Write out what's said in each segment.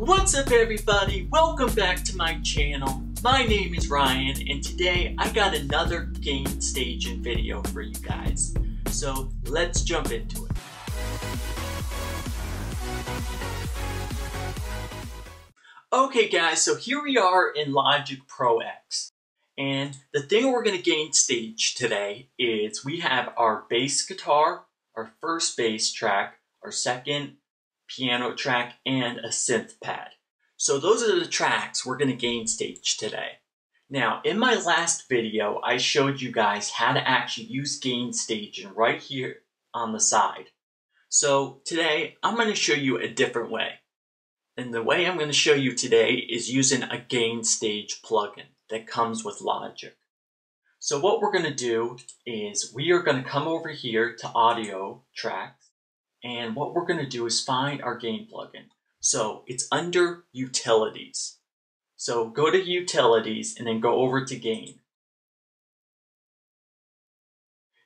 What's up everybody? Welcome back to my channel. My name is Ryan and today I got another gain staging video for you guys. So let's jump into it. Okay guys, so here we are in Logic Pro X. And the thing we're going to gain stage today is we have our bass guitar, our first bass track, our second piano track, and a synth pad. So those are the tracks we're going to gain stage today. Now, in my last video, I showed you guys how to actually use gain staging right here on the side. So today, I'm going to show you a different way. And the way I'm going to show you today is using a gain stage plugin that comes with Logic. So what we're going to do is we are going to come over here to audio tracks and what we're going to do is find our gain plugin. So it's under utilities. So go to utilities and then go over to gain.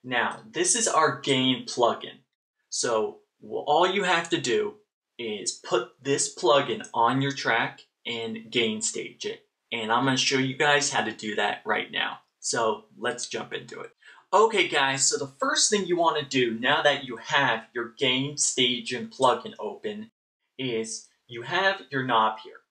Now this is our gain plugin. So all you have to do is put this plugin on your track and gain stage it. And I'm going to show you guys how to do that right now. So let's jump into it. Okay guys, so the first thing you want to do now that you have your gain staging plugin open is you have your knob here.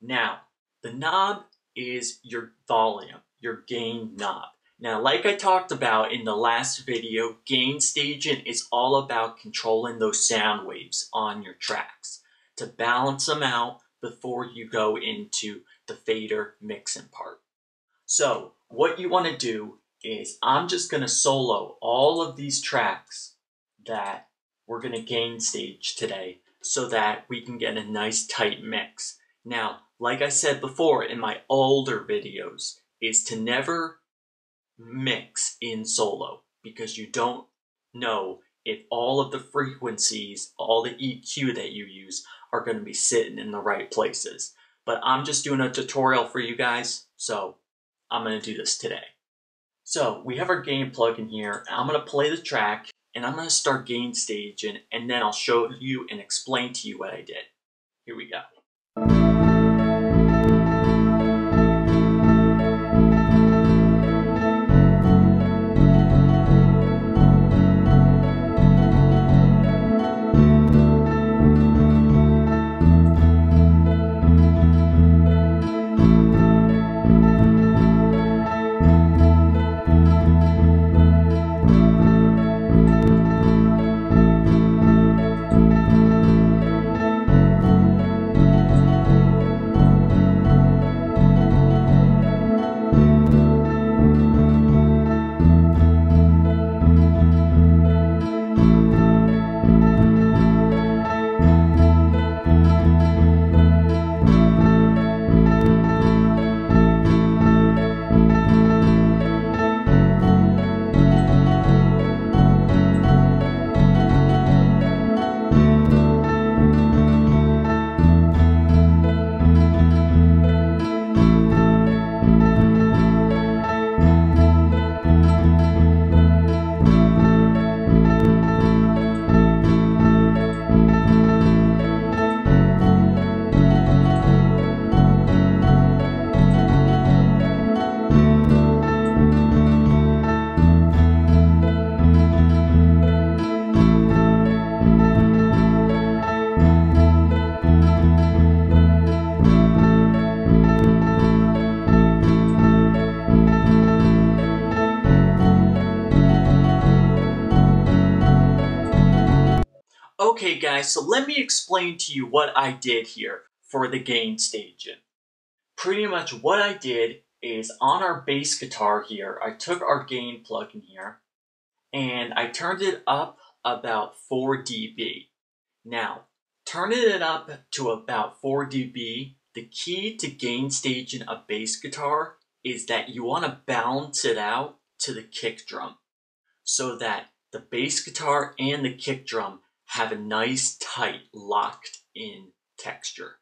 Now, the knob is your volume, your gain knob. Now, like I talked about in the last video, gain staging is all about controlling those sound waves on your tracks to balance them out before you go into the fader mixing part. So, what you want to do is I'm just going to solo all of these tracks that we're going to gain stage today so that we can get a nice tight mix. Now, like I said before in my older videos, is to never mix in solo because you don't know if all of the frequencies, all the EQ that you use are going to be sitting in the right places. But I'm just doing a tutorial for you guys, so I'm going to do this today. So we have our gain plugin here. I'm to play the track and I'm to start gain staging and then I'll show you and explain to you what I did. Here we go. Okay guys, so let me explain to you what I did here for the gain staging. Pretty much what I did is on our bass guitar here, I took our gain plugin here and I turned it up about 4 dB. Now, turning it up to about 4 dB, the key to gain staging a bass guitar is that you want to balance it out to the kick drum so that the bass guitar and the kick drum have a nice tight locked in texture.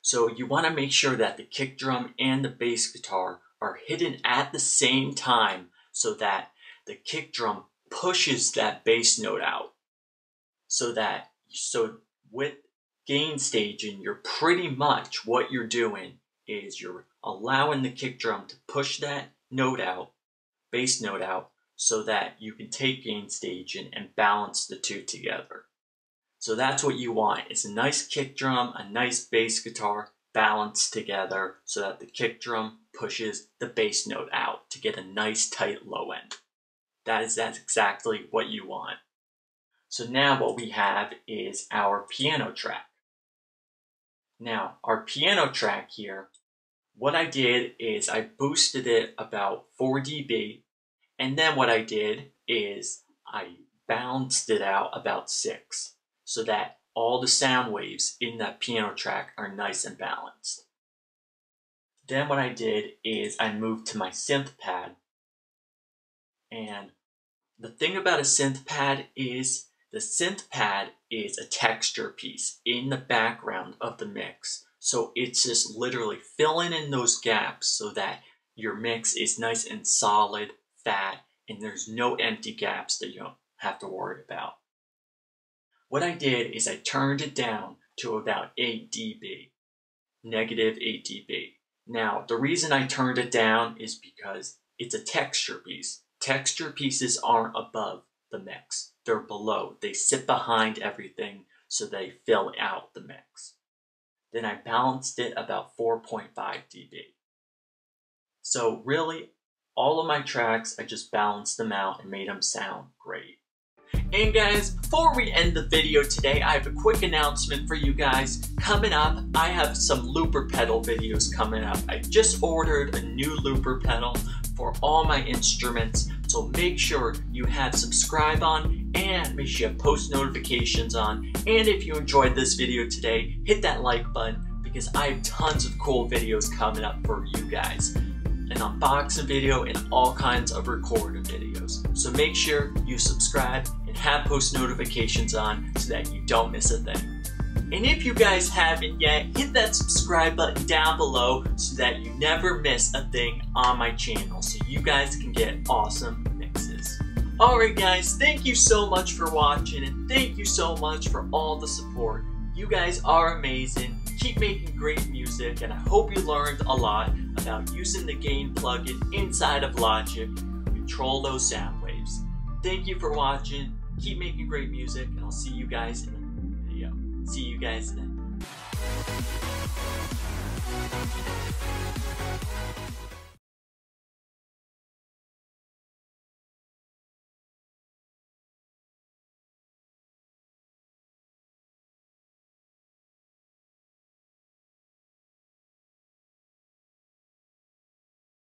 So you want to make sure that the kick drum and the bass guitar are hidden at the same time so that the kick drum pushes that bass note out. So that so with gain staging, you're pretty much what you're doing is you're allowing the kick drum to push that note out, bass note out, so that you can take gain staging and balance the two together. So that's what you want. It's a nice kick drum, a nice bass guitar balanced together so that the kick drum pushes the bass note out to get a nice tight low end. That is that's exactly what you want. So now what we have is our piano track. Now, our piano track here, what I did is I boosted it about 4 dB, and then what I did is I balanced it out about 6, so that all the sound waves in that piano track are nice and balanced. Then what I did is I moved to my synth pad, and the thing about a synth pad is the synth pad is a texture piece in the background of the mix. So it's just literally filling in those gaps so that your mix is nice and solid, fat, and there's no empty gaps that you don't have to worry about. What I did is I turned it down to about 8 dB, negative 8 dB. Now, the reason I turned it down is because it's a texture piece. Texture pieces aren't above the mix they're below. They sit behind everything so they fill out the mix. Then I balanced it about 4.5 dB. So really, all of my tracks, I just balanced them out and made them sound great. And guys, before we end the video today, I have a quick announcement for you guys. Coming up, I have some looper pedal videos coming up. I just ordered a new looper pedal for all my instruments, so make sure you have subscribe on and make sure you have post notifications on. And if you enjoyed this video today, hit that like button because I have tons of cool videos coming up for you guys. An unboxing video and all kinds of recorded videos. So make sure you subscribe and have post notifications on so that you don't miss a thing. And if you guys haven't yet, hit that subscribe button down below so that you never miss a thing on my channel so you guys can get awesome mixes. Alright guys, thank you so much for watching and thank you so much for all the support. You guys are amazing, keep making great music, and I hope you learned a lot about using the gain plugin inside of Logic to control those sound waves. Thank you for watching, keep making great music, and I'll see you guys in the video. See you guys then.